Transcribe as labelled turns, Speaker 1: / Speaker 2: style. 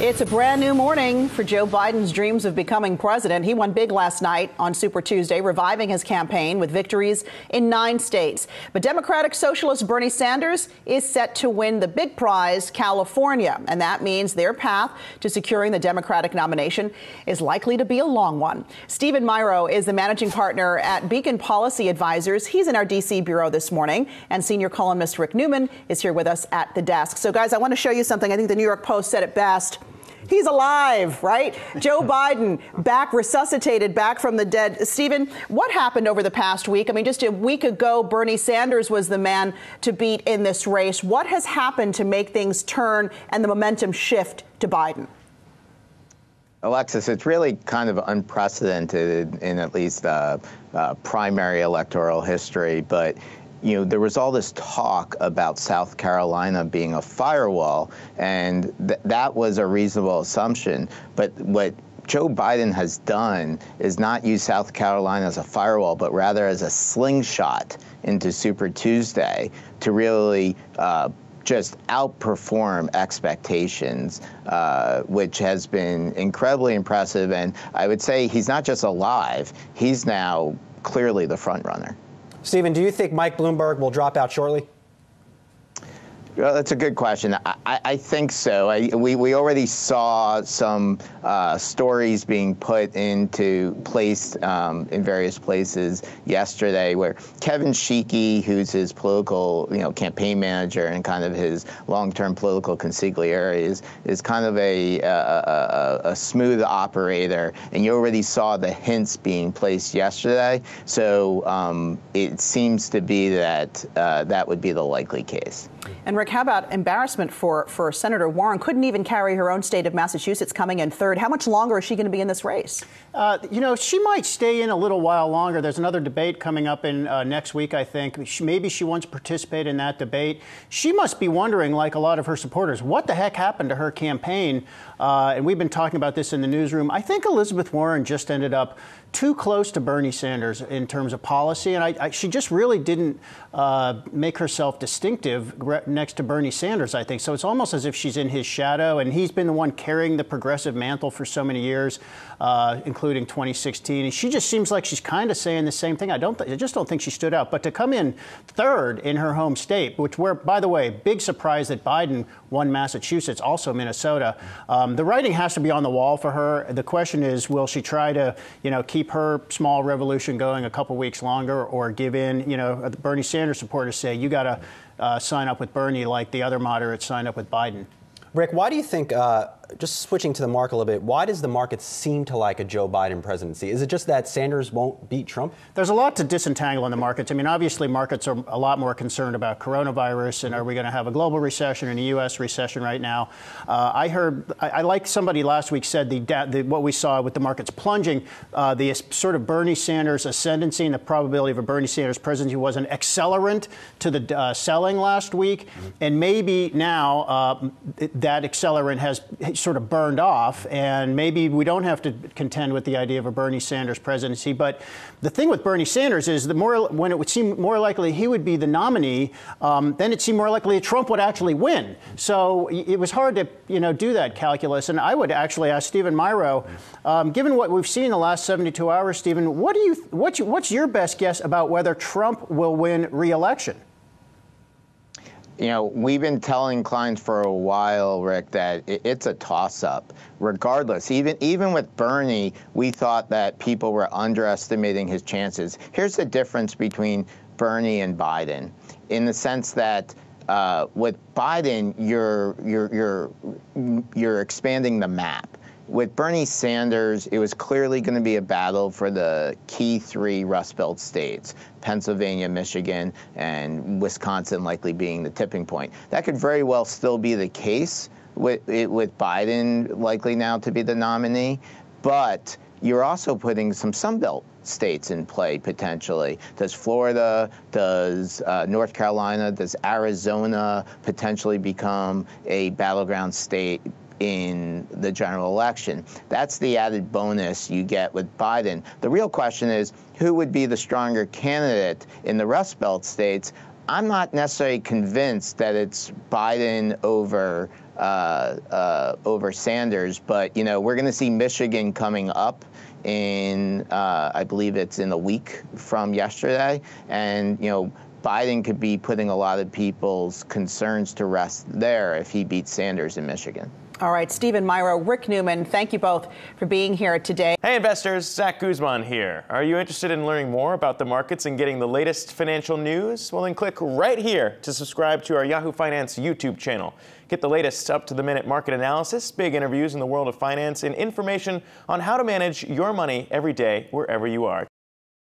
Speaker 1: It's a brand new morning for Joe Biden's dreams of becoming president. He won big last night on Super Tuesday, reviving his campaign with victories in nine states. But Democratic Socialist Bernie Sanders is set to win the big prize, California. And that means their path to securing the Democratic nomination is likely to be a long one. Stephen Myrow is the managing partner at Beacon Policy Advisors. He's in our D.C. bureau this morning. And senior columnist Rick Newman is here with us at the desk. So, guys, I want to show you something. I think the New York Post said it best. He's alive, right? Joe Biden back resuscitated back from the dead. Stephen, what happened over the past week? I mean, just a week ago, Bernie Sanders was the man to beat in this race. What has happened to make things turn and the momentum shift to Biden?
Speaker 2: Alexis, it's really kind of unprecedented in at least uh, uh, primary electoral history, but you know, there was all this talk about South Carolina being a firewall, and th- that was a reasonable assumption. But what Joe Biden has done is not use South Carolina as a firewall, but rather as a slingshot into Super Tuesday to really uh, just outperform expectations, uh, which has been incredibly impressive. And I would say he's not just alive, he's now clearly the front runner.
Speaker 3: Stephen, do you think Mike Bloomberg will drop out shortly?
Speaker 2: Well, that's a good question. I, I think so. I, we, we already saw some uh, stories being put into place um, in various places yesterday where Kevin Sheekey, who's his political you know, campaign manager and kind of his long-term political consigliere, is, is kind of a, a, a, a smooth operator. And you already saw the hints being placed yesterday. So um, it seems to be that uh, that would be the likely case.
Speaker 1: And Rick, how about embarrassment for, for Senator Warren? Couldn't even carry her own state of Massachusetts coming in third. How much longer is she going to be in this race?
Speaker 4: Uh, you know, she might stay in a little while longer. There's another debate coming up in uh, next week, I think. She, maybe she wants to participate in that debate. She must be wondering, like a lot of her supporters, what the heck happened to her campaign? Uh, and we've been talking about this in the newsroom. I think Elizabeth Warren just ended up too close to Bernie Sanders in terms of policy, and I, I, she just really didn't uh, make herself distinctive next to Bernie Sanders, I think. So it's almost as if she's in his shadow, and he's been the one carrying the progressive mantle for so many years, uh, including 2016. And she just seems like she's kind of saying the same thing. I don't, th- I just don't think she stood out. But to come in third in her home state, which were, by the way, big surprise that Biden won Massachusetts, also Minnesota. Um, the writing has to be on the wall for her. The question is, will she try to, you know, keep her small revolution going a couple weeks longer, or give in? You know, Bernie Sanders supporters say you got to uh, sign up with Bernie like the other moderates sign up with Biden.
Speaker 3: Rick, why do you think uh, just switching to the market a little bit, why does the market seem to like a Joe Biden presidency? Is it just that Sanders won't beat Trump?
Speaker 4: There's a lot to disentangle in the markets. I mean, obviously, markets are a lot more concerned about coronavirus and are we going to have a global recession and a U.S. recession right now? Uh, I heard, I, I, like somebody last week said the, the, what we saw with the markets plunging, uh, the sort of Bernie Sanders ascendancy and the probability of a Bernie Sanders presidency was an accelerant to the uh, selling last week. Mm-hmm. And maybe now uh, that accelerant has sort of burned off, and maybe we don't have to contend with the idea of a Bernie Sanders presidency. But the thing with Bernie Sanders is the more when it would seem more likely he would be the nominee, um, then it seemed more likely Trump would actually win. So it was hard to you know do that calculus. And I would actually ask Stephen Myrow, um, given what we've seen in the last 72 hours, Stephen, what do you what's what's your best guess about whether Trump will win re-election?
Speaker 2: You know, we've been telling clients for a while, Rick, that it's a toss-up. Regardless, even even with Bernie, we thought that people were underestimating his chances. Here's the difference between Bernie and Biden, in the sense that uh, with Biden, you're you're you're you're expanding the map with Bernie Sanders, it was clearly going to be a battle for the key three Rust Belt states Pennsylvania, Michigan, and Wisconsin likely being the tipping point. That could very well still be the case with, with Biden likely now to be the nominee, but you're also putting some Sunbelt states in play potentially. Does Florida, does uh, North Carolina, does Arizona potentially become a battleground state in the general election. That's the added bonus you get with Biden. The real question is who would be the stronger candidate in the Rust Belt states? I'm not necessarily convinced that it's Biden over uh, uh, over Sanders, but you know we're going to see Michigan coming up in uh, I believe it's in a week from yesterday, and you know Biden could be putting a lot of people's concerns to rest there if he beats Sanders in Michigan.
Speaker 1: All right, Stephen Myrow, Rick Newman, thank you both for being here today.
Speaker 5: Hey, investors, Zack Guzman here. Are you interested in learning more about the markets and getting the latest financial news? Well, then click right here to subscribe to our Yahoo Finance YouTube channel. Get the latest up to the minute market analysis, big interviews in the world of finance, and information on how to manage your money every day wherever you are.